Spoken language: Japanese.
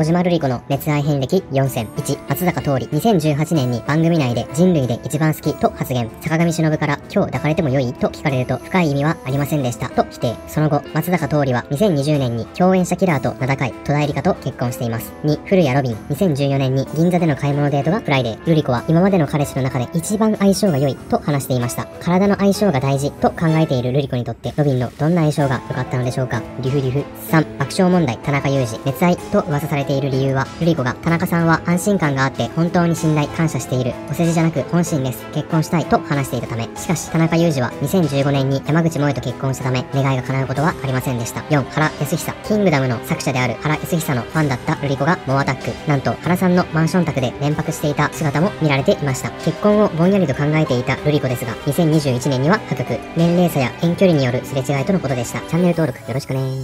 小島瑠璃子の熱愛遍歴4選。1、松坂桃李。2018年に番組内で人類で一番好きと発言。坂上忍から今日抱かれても良いと聞かれると深い意味はありませんでしたと否定。その後、松坂桃李は2020年に共演者キラーと名高い戸田恵梨香と結婚しています。2、古屋呂敏。2014年に銀座での買い物デートがフライデー。瑠璃子は今までの彼氏の中で一番相性が良いと話していました。体の相性が大事と考えている瑠璃子にとってロビンのどんな相性が良かったのでしょうか。リフリフ。3、爆笑問題田中裕二。熱愛と噂されてている理由は、瑠璃子が田中さんは安心感があって本当に信頼感謝している。お世辞じゃなく本心です。結婚したいと話していたため。しかし田中裕二は2015年に山口萌と結婚したため、願いが叶うことはありませんでした。4、原康久。キングダムの作者である原康久のファンだった瑠璃子が猛アタック。なんと原さんのマンション宅で連泊していた姿も見られていました。結婚をぼんやりと考えていた瑠璃子ですが、2021年には破局。年齢差や遠距離によるすれ違いとのことでした。チャンネル登録よろしくね